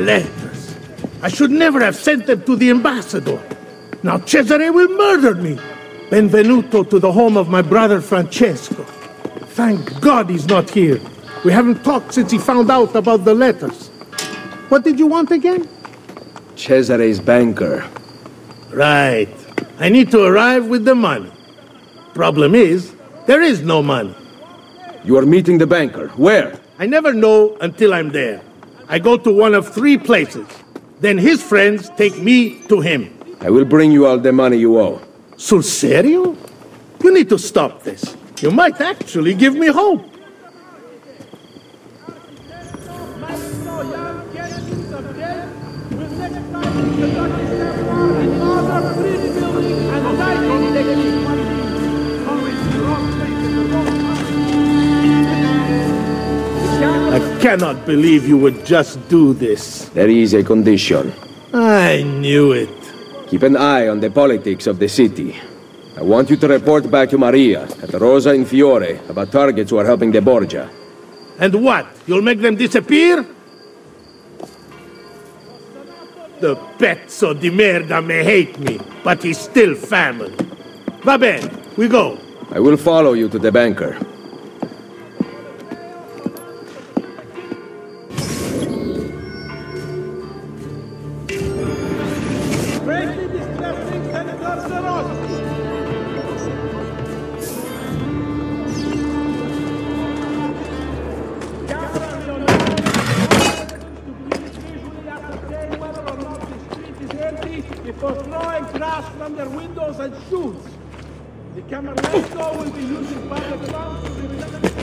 My letters. I should never have sent them to the ambassador. Now Cesare will murder me. Benvenuto to the home of my brother Francesco. Thank God he's not here. We haven't talked since he found out about the letters. What did you want again? Cesare's banker. Right. I need to arrive with the money. Problem is, there is no money. You are meeting the banker. Where? I never know until I'm there. I go to one of three places. Then his friends take me to him. I will bring you all the money you owe. Sul serio? You need to stop this. You might actually give me hope. Cannot believe you would just do this. There is a condition. I knew it. Keep an eye on the politics of the city. I want you to report back to Maria at Rosa in Fiore about targets who are helping the Borgia. And what? You'll make them disappear? The pezzo di merda may hate me, but he's still family. Va bene, we go. I will follow you to the banker. Throwing trash from their windows and shoes. The Camerlengo will be using public funds to replenish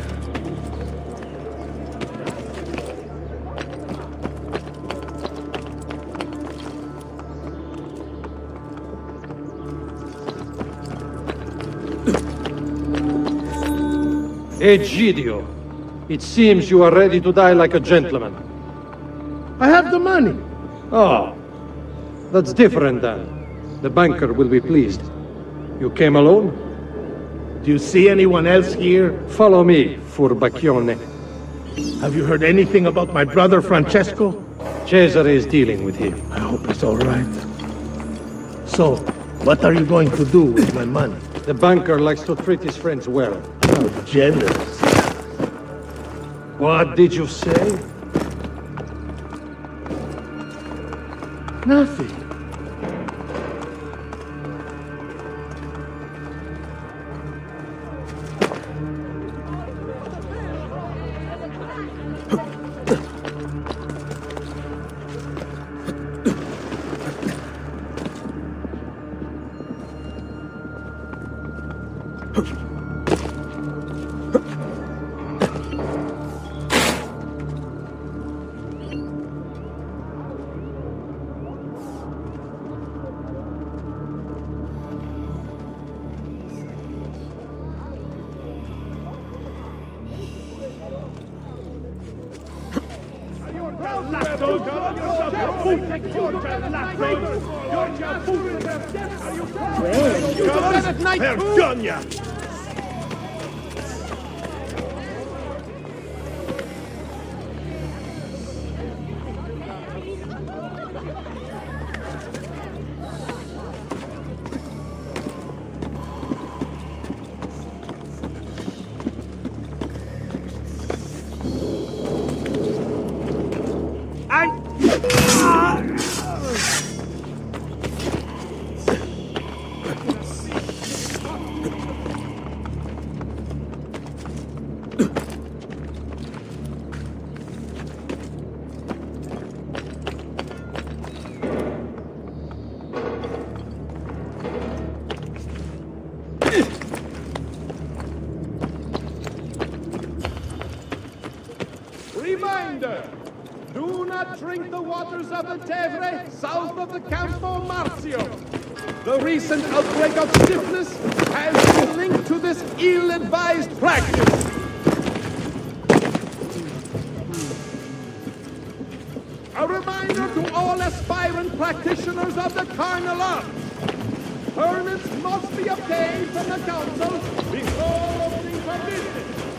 Egidio, it seems you are ready to die like a gentleman. I have the money. Oh, that's different then. The banker will be pleased. You came alone? Do you see anyone else here? Follow me, Furbacchione. Have you heard anything about my brother Francesco? Cesare is dealing with him. I hope it's all right. So, what are you going to do with my money? The banker likes to treat his friends well. How generous. What did you say? Nothing. Vergogna! Reminder! Do not drink the waters of the Tevere south of the Campo Marzio. The recent outbreak of stiffness has been linked to this ill-advised practice. A reminder to all aspirant practitioners of the carnal arts. Permits must be obtained from the council before opening for business.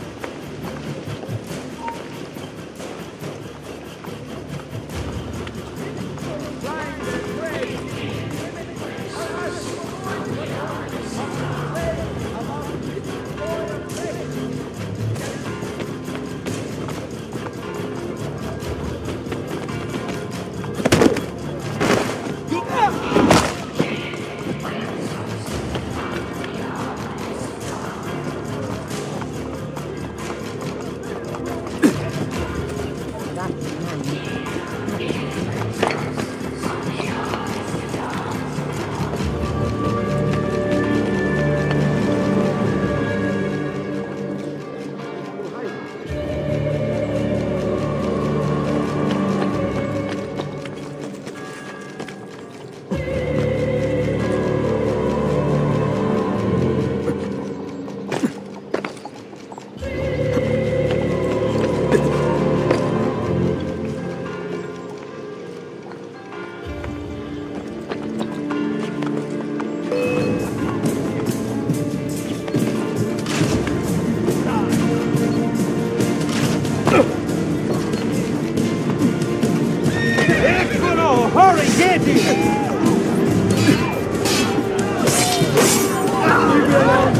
Thank you.